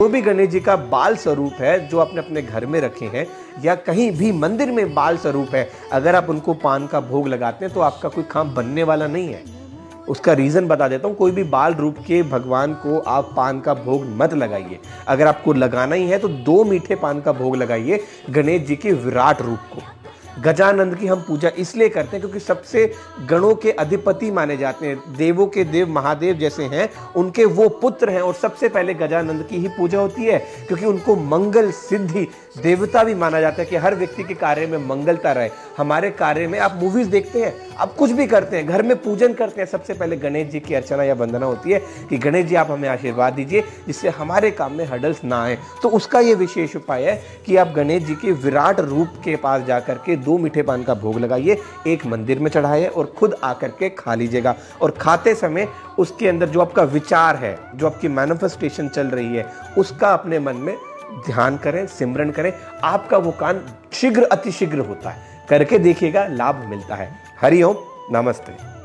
जो भी गणेश जी का बाल स्वरूप है, जो आपने अपने घर में रखे हैं, या कहीं भी मंदिर में बाल स्वरूप है, अगर आप उनको पान का भोग लगाते हैं तो आपका कोई काम बनने वाला नहीं है। उसका रीज़न बता देता हूँ, कोई भी बाल रूप के भगवान को आप पान का भोग मत लगाइए। अगर आपको लगाना ही है तो दो मीठे पान का भोग लगाइए, गणेश जी के विराट रूप को। गजानंद की हम पूजा इसलिए करते हैं क्योंकि सबसे गणों के अधिपति माने जाते हैं। देवों के देव महादेव जैसे हैं, उनके वो पुत्र हैं और सबसे पहले गजानंद की ही पूजा होती है क्योंकि उनको मंगल सिद्धि, देवता भी माना जाता है कि हर व्यक्ति के कार्य में मंगलता रहे। हमारे कार्य में आप मूवीज़ देखते हैं आप कुछ भी करते हैं, घर में पूजन करते हैं, सबसे पहले गणेश जी की अर्चना या वंदना होती है कि गणेश जी, आप हमें आशीर्वाद दीजिए, जिससे हमारे काम में हडल्स ना आए। तो उसका ये विशेष उपाय है कि आप गणेश जी के विराट रूप के पास जाकर के दो मीठे पान का भोग लगाइए, एक मंदिर में चढ़ाइए और खुद आकर के खा लीजिएगा। और खाते समय उसके अंदर जो आपका विचार है, जो आपकी मैनिफेस्टेशन चल रही है, उसका अपने मन में ध्यान करें, सिमरन करें। आपका वो कान शीघ्र, अतिशीघ्र होता है। करके देखिएगा लाभ मिलता है। हरिओम नमस्ते।